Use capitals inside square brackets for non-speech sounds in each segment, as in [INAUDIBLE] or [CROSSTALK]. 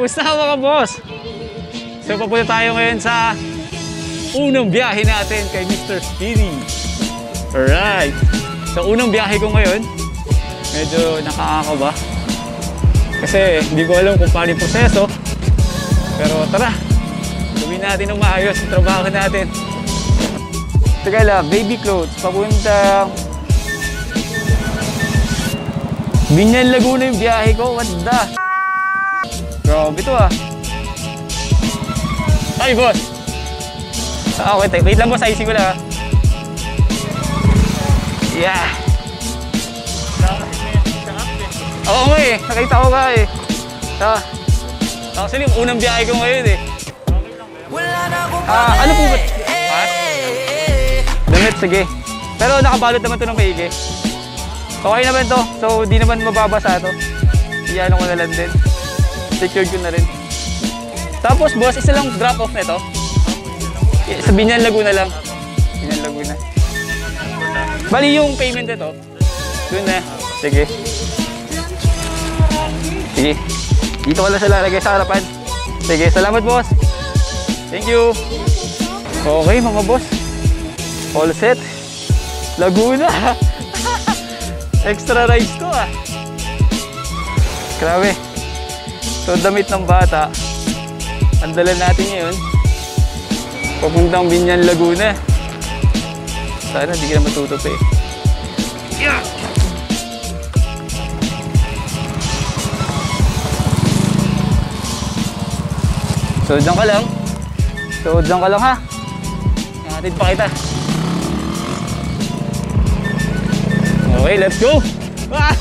Kumusta mga boss? So papunta tayo ngayon sa unang biyahe natin kay Mr. Speedy. Alright. Sa unang biyahe ko ngayon, medyo nakakakaba. Kasi hindi ko alam kung paano yung proseso. Pero tara, gawin natin ng maayos yung trabaho natin. Teka lang, baby clothes, papunta Binyan Laguna yung biyahe ko, what the? Grabe to ah. Ay, boss! Ah, tayo. Wait lang boss, ayusin ko lang ah. Yeah! Oo nga eh, nakita ko ka eh. Ah, actually, unang biyahe ko ngayon eh. Ah, ano po ba? Ha? Damit, sige. Pero nakabalot naman to ng maigi. Okay naman to. So, di naman mababasa to. Iyan ko na din. Secured ko na rin. Tapos, boss, isa lang drop off nito. Sa Binyan Laguna lang. Binyan Laguna. Bali yung payment nito. Doon na. Sige. Sige. Dito ko lang siya lalagay sa harapan. Sige, salamat boss. Thank you. Okay mga boss. All set. Laguna. [LAUGHS] Extra rides to ah. Grabe. So damit ng bata. Ang dala natin ngayon. Papuntang Binyan, Laguna. Sana di ka na matutupi. Yeah! So dyan ka lang. So dyan ka lang ha. Hatid pa kita. Okay, let's go! Ah!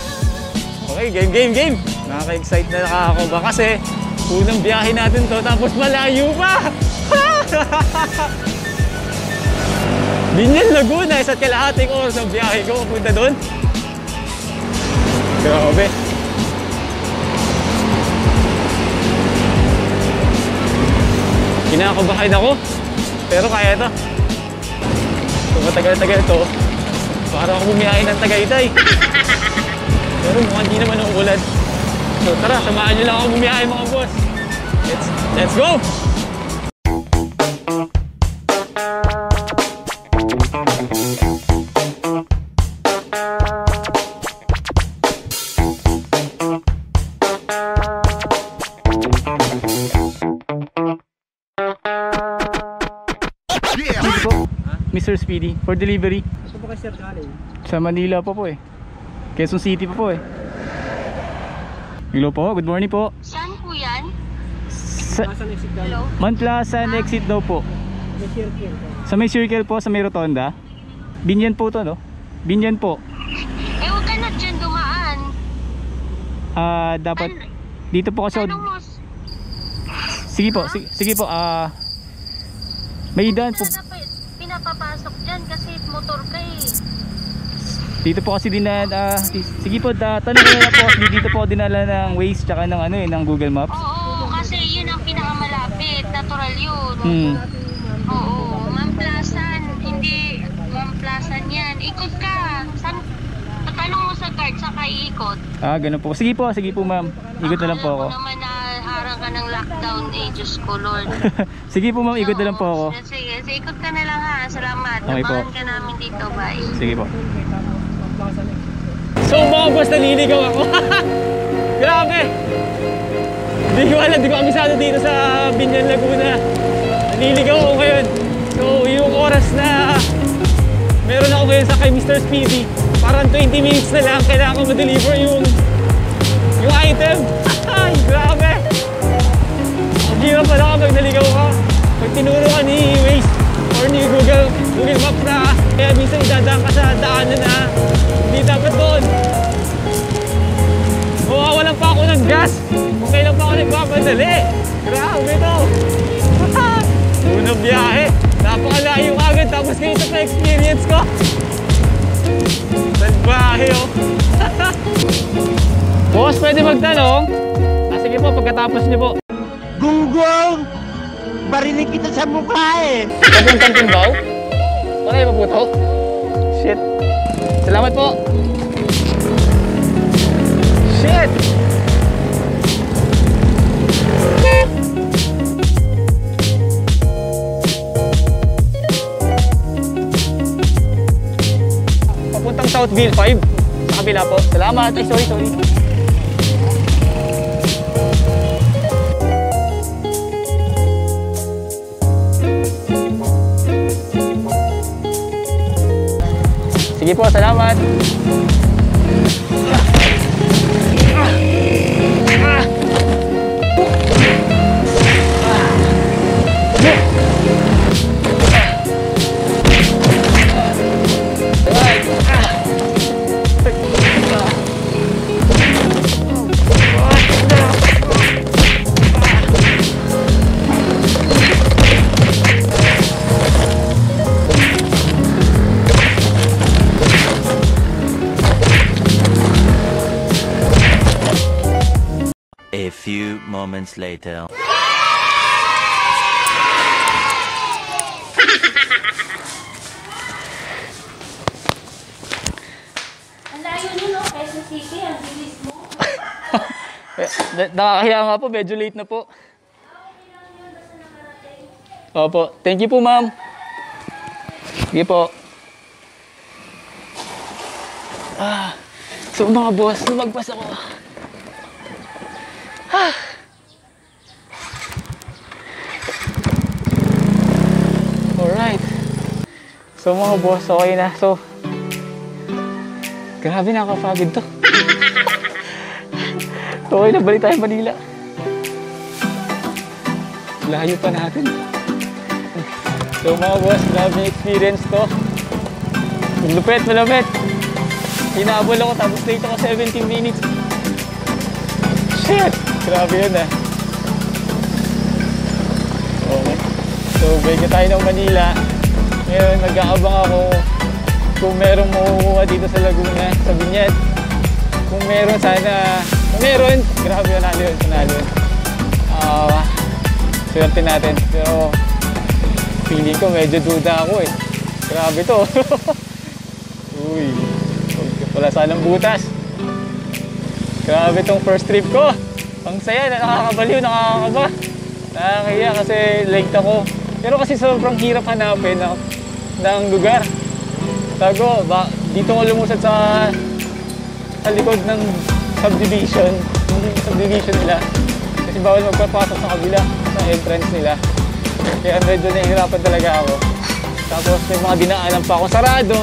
Okay, game, game, game! Nakaka-excite na ako ba kasi unang biyahe natin to tapos malayo pa! [LAUGHS] Binyan Laguna, isa't kalahating oras ang biyahe ko punta doon. Grabe. Kinakabahan ako, pero kaya to. So matagal-tagal to, para ako bumiyahe ng Tagaytay. [LAUGHS] Pero mukhang di naman uulan. So tara, samahan nyo lang ako bumiyahe mga boss. Let's, let's go! Mr. Speedy, for delivery. Ito po kay Sir galing. Sa Manila pa po eh. Quezon City pa po eh. Hello po, good morning po. Saan po yan? Sa? Hello? Mount Plaza exit daw po. May circle po. Sa may circle po, sa may rotonda. Binyan po to no? Binyan po. Eh, huwag ka na dyan dumaan. Ah, dapat Ano? dito po kasi Tanong mo, Sige po, sige, sige po. Ah may daan po. pinapapasok dyan kasi motor ka eh. Dito po kasi dinala ah, si- sige po, da, tanong ko na po dito po dinala ng Waze tsaka ng ano eh, ng Google Maps. Oo, kasi yun ang pinakamalapit. Natural yun. Hmm. Oo, Mamplasan. Hindi, Mamplasan yan. Ikot ka. San, tanong mo sa card, saka iikot. Ah, ganun po. Sige po, sige po ma'am. Ikot na lang po ako. Akala mo naman na harang ka ng lockdown eh, Diyos ko Lord. [LAUGHS] sige po ma'am, ikot na lang po ako. Oo, Sige, sige, ikot ka na lang ha. Salamat. Okay po. Abangan ka namin dito. Bye. Sige po. So mga boss, naliligaw ako. [LAUGHS] Grabe! Hindi ko alam, di ko amisado dito sa Binyan, Laguna. Naliligaw ako ngayon. So yung oras na meron ako ngayon sa kay Mr. Speedy, parang 20 minutes na lang kailangan ko ma-deliver yung yung item. [LAUGHS] Ay, grabe! Ang hirap pala kapag naligaw ka. Pag tinuro ka ni Waze or ni Google, Google Map na kaya minsan idadaan ka sa daanan na hindi dapat doon. Mawawalan pa ako ng gas kung kailan pa ako nagpapadali. Grabe to. [LAUGHS] Unang biyahe. Napakalayo agad tapos ganito pa experience ko. Nagbahe oh. [LAUGHS] Boss, pwede magtanong? Ah, sige po, pagkatapos niyo po. Gunggong! Barinig kita sa mukha eh. Napuntan timbaw? Wala yung maputok? Shit. Salamat po. Shit! Papuntang Southville 5. Sa kabila po. Salamat. Ay, sorry, sorry. Sige po, salamat. Moments later. Ang layo nyo, no? Quezon City, ang bilis mo. Na- Nakakahiya nga po, medyo late na po. Opo, thank you po ma'am. Sige po. Ah, so mga boss, lumagpas ako. Ah. Alright. So mga boss, okay na. So, grabe nakakapagod to. [LAUGHS] Okay na, balik tayo Manila. Layo pa natin. So mga boss, grabe experience to. Lupit, malupit. Hinabol ako tapos late ako 17 minutes. Shit! Grabe yun ah. Okay. So, balik na tayo ng Manila. Ngayon, nag-aabang ako kung merong makukuha dito sa Laguna, sa Binyet. Kung meron, sana, kung meron, grabe panalo yun, panalo yun. Ah, swerte natin. Pero, feeling ko medyo duda ako eh. Grabe to. [LAUGHS] Uy, pala sanang butas. Grabe tong first trip ko. Ang saya, nakakabaliw, nakakaba. Nakakahiya kasi late ako. Pero kasi sobrang hirap hanapin ng, lugar. Tago, ba, dito ko lumusad sa sa likod ng subdivision, yung subdivision nila. Kasi bawal magpapasok sa kabila, sa entrance nila. Kaya medyo nahihirapan talaga ako. Tapos may mga dinaanan pa akong sarado.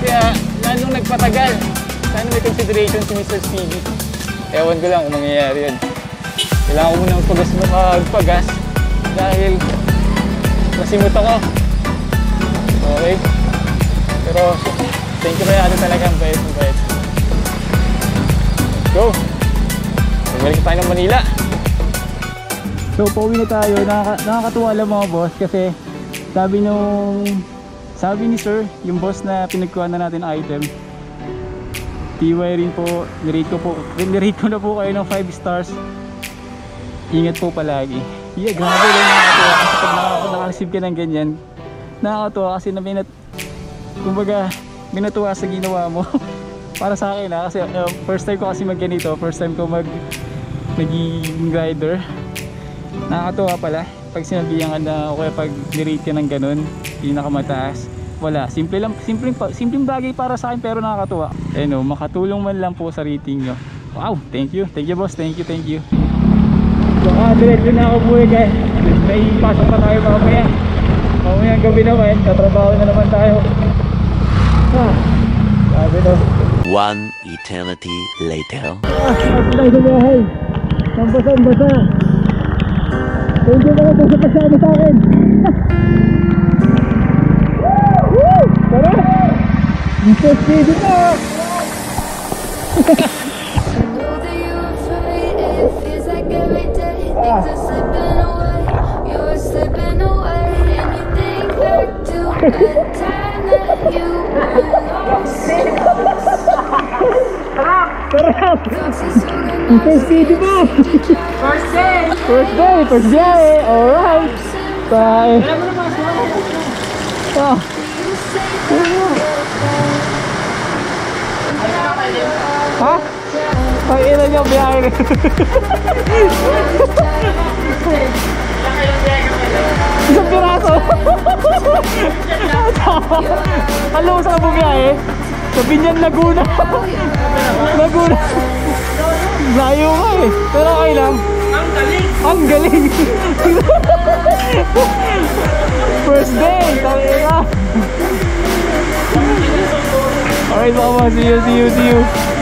Kaya lalong nagpatagal. Sana may consideration si Mr. Speedy. Ewan ko lang kung mangyayari yun. Kailangan ko muna magpagas, magpagas dahil nasimot ako. Okay? Pero thank you kaya natin talaga ang bait, ang bait. Go! Balik tayo ng Manila. So, pauwi na tayo. Nakaka nakakatuwa lang mga boss kasi sabi nung sabi ni sir, yung boss na pinagkuha na natin item TY rin po, nirate ko po nirate ko na po kayo ng 5 stars ingat po palagi yeah, grabe lang nakakatuwa kasi pag nakaka- naka-receive ka ng ganyan nakakatuwa kasi na minat kumbaga minatuwa sa ginawa mo. [LAUGHS] Para sa akin ha kasi uh, first time ko kasi mag ganito first time ko mag naging rider nakakatuwa pala. Pag sinabihan ka na o kaya pag nirate ka ng ganun pinakamataas wala. Simple lang simpleng simpleng bagay para sa akin pero nakakatuwa. Eh no makatulong man lang po sa rating nyo. Wow thank you. Thank you boss. Thank you thank you. So ah diretso na ako buhay guys. May pasok pa tayo mamaya mamaya gabi naman katrabaho na naman tayo ah sabi no One eternity later. Ah, tayo sa bahay. Ang basa, ang basa. Thank you mga sa kasama sa akin. Woo! Tara! Mr. Speedy na! know Toxic Mr. Speedy mo! First day! First day! First day! Alright! Bye! Ah, ha? Ang ina niya biyahe ka. Isang piraso. Ano sa ka bumiyahe? Sa Binyan, Laguna. Laguna. Layo nga eh. Pero okay lang. Ang galing. Ang galing. First day. Tama na. Alright, mama. See you, see you, see you.